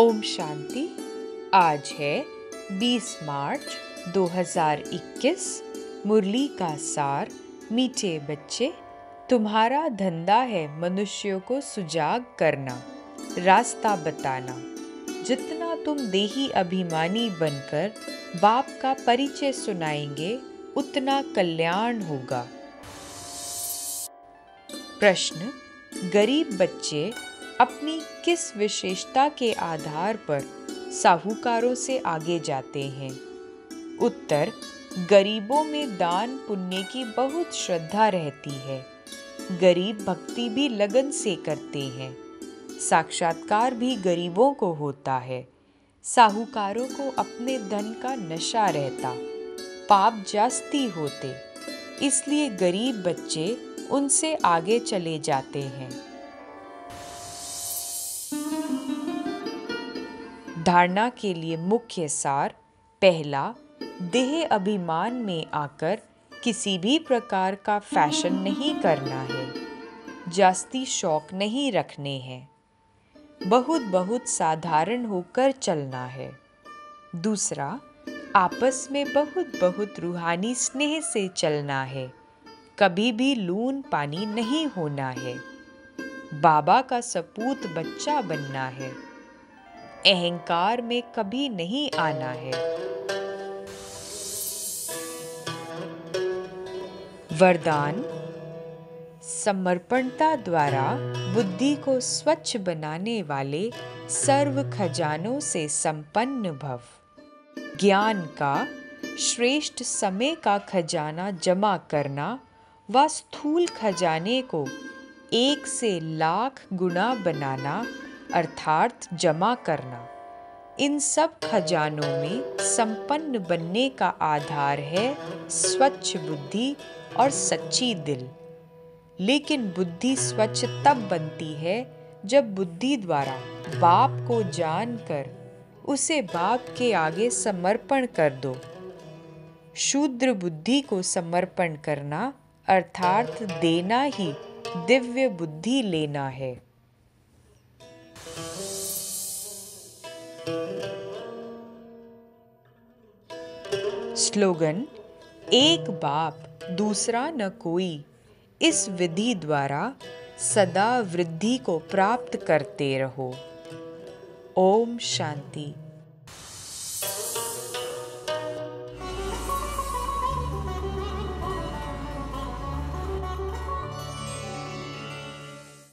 ओम शांति। आज है 20 मार्च 2021 मुरली का सार, मीठे बच्चे, तुम्हारा धंधा है मनुष्यों को सुजाग करना, रास्ता बताना। जितना तुम देही अभिमानी बनकर बाप का परिचय सुनाएँगे, उतना कल्याण होगा। प्रश्न, गरीब बच्चे अपनी किस विशेषता के आधार पर साहूकारों से आगे जाते हैं? उत्तर, गरीबों में दान पुण्य की बहुत श्रद्धा रहती है। गरीब भक्ति भी लगन से करते हैं। साक्षात्कार भी गरीबों को होता है। साहूकारों को अपने धन का नशा रहता। पाप जास्ती होते। इसलिए गरीब बच्चे उनसे आगे चले जाते हैं। धारणा के लिए मुख्य सार पहला देह अभिमान में आकर किसी भी प्रकार का फ़ैशन नहीं करना है। जास्ती शौक नहीं रखने हैं। बहुत बहुत साधारण होकर चलना है। दूसरा, आपस में बहुत बहुत रूहानी स्नेह से चलना है। कभी भी लून पानी नहीं होना है। बाबा का सपूत बच्चा बनना है। अहंकार में कभी नहीं आना है। वरदान, समर्पणता द्वारा बुद्धि को स्वच्छ बनाने वाले सर्व खजानों से संपन्न भव। ज्ञान का, श्रेष्ठ समय का खजाना जमा करना व स्थूल खजाने को एक से लाख गुना बनाना अर्थात जमा करना। इन सब खजानों में संपन्न बनने का आधार है स्वच्छ बुद्धि और सच्ची दिल। लेकिन बुद्धि स्वच्छ तब बनती है जब बुद्धि द्वारा बाप को जानकर उसे बाप के आगे समर्पण कर दो। शूद्र बुद्धि को समर्पण करना अर्थात देना ही दिव्य बुद्धि लेना है। स्लोगन, एक बाप दूसरा न कोई इस विधि द्वारा सदा वृद्धि को प्राप्त करते रहो। ओम शांति।